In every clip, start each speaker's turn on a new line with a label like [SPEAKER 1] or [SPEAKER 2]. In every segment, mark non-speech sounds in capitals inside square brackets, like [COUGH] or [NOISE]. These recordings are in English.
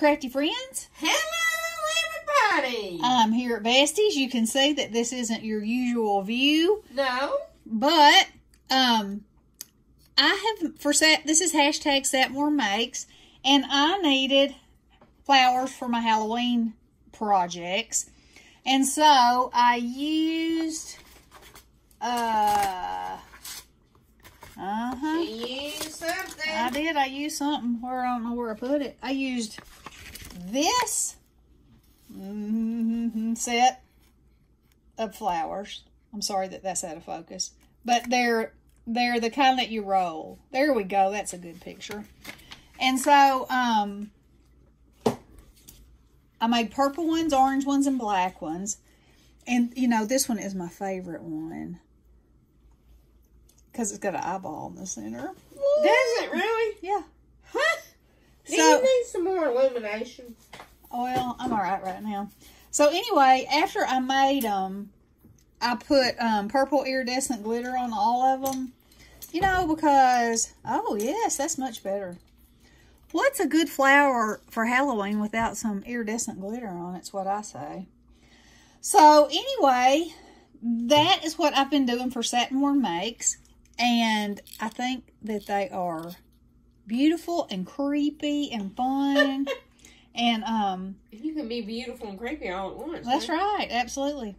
[SPEAKER 1] crafty friends.
[SPEAKER 2] Hello, everybody.
[SPEAKER 1] I'm here at Besties. You can see that this isn't your usual view,
[SPEAKER 2] no.
[SPEAKER 1] but um, I have for set. This is hashtag Sat Morn Makes, and I needed flowers for my Halloween projects, and so I used uh. Uh huh.
[SPEAKER 2] You something.
[SPEAKER 1] I did. I used something where I don't know where I put it. I used this set of flowers. I'm sorry that that's out of focus, but they're they're the kind that you roll. There we go. That's a good picture. And so, um, I made purple ones, orange ones, and black ones. And you know, this one is my favorite one because it's got an eyeball in the center.
[SPEAKER 2] Does it really?
[SPEAKER 1] Yeah.
[SPEAKER 2] Huh? Do
[SPEAKER 1] So-
[SPEAKER 2] you need illumination?
[SPEAKER 1] Well, I'm all right right now. So anyway, after I made them, I put um, purple iridescent glitter on all of them. You know, because, oh yes, that's much better. What's a good flower for Halloween without some iridescent glitter on It's what I say. So anyway, that is what I've been doing for Sat Morn Makes. And I think that they are beautiful and creepy and fun. [LAUGHS] and um,
[SPEAKER 2] You can be beautiful and creepy all at once.
[SPEAKER 1] that's
[SPEAKER 2] huh?
[SPEAKER 1] right, absolutely.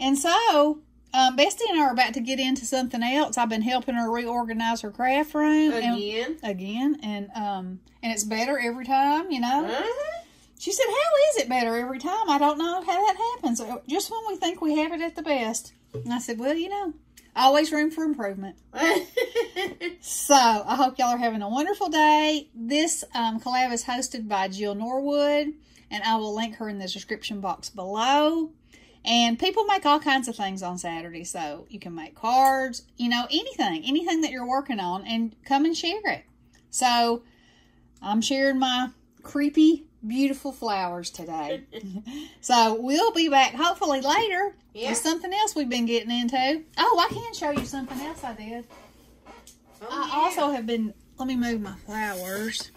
[SPEAKER 1] And so, um, Bestie and I are about to get into something else. I've been helping her reorganize her craft room and-
[SPEAKER 2] Again.
[SPEAKER 1] again, and um, and it's better every time. You know,
[SPEAKER 2] Uh-huh.
[SPEAKER 1] she said, "How is it better every time?" I don't know how that happens. Uh, Just when we think we have it at the best, and I said, "Well, you know, always room for improvement." [LAUGHS] So I hope y'all are having a wonderful day. This um, collab is hosted by Jill Norwood, and I will link her in the description box below. And people make all kinds of things on Saturday, so you can make cards, you know, anything, anything that you're working on, and come and share it. So I'm sharing my creepy, beautiful flowers today. [LAUGHS] so we'll be back hopefully later
[SPEAKER 2] Yeah.
[SPEAKER 1] with something else we've been getting into. Oh, I can show you something else I did.
[SPEAKER 2] Oh,
[SPEAKER 1] I
[SPEAKER 2] yeah.
[SPEAKER 1] also have been, let me move my flowers.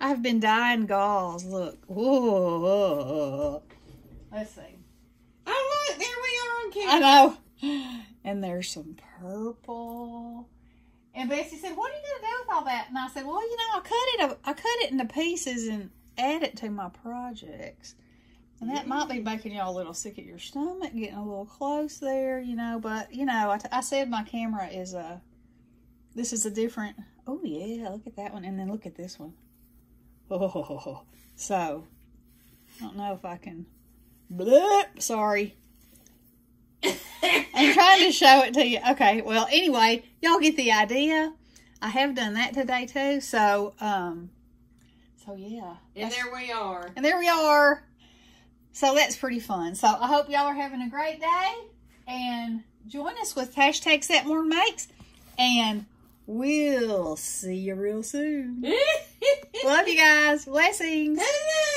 [SPEAKER 1] I have been dyeing gauze. Look. Whoa. Let's see.
[SPEAKER 2] Oh, look, there we are on
[SPEAKER 1] I know. And there's some purple. And Bessie said, what are you going to do with all that? And I said, well, you know, I cut it, I cut it into pieces and add it to my projects. And that might be making y'all a little sick at your stomach, getting a little close there, you know. But, you know, I, said my camera is a, this is a different, oh yeah, look at that one. And then look at this one. Oh, [LAUGHS] so, I don't know if I can, blip, sorry. I'm trying to show it to you. Okay, well, anyway, y'all get the idea. I have done that today too. So, um, so yeah.
[SPEAKER 2] And there we are.
[SPEAKER 1] And there we are. So that's pretty fun. So I hope y'all are having a great day and join us with hashtag Sat Morn Makes and we'll see you real soon. [LAUGHS] Love you guys. Blessings. [LAUGHS]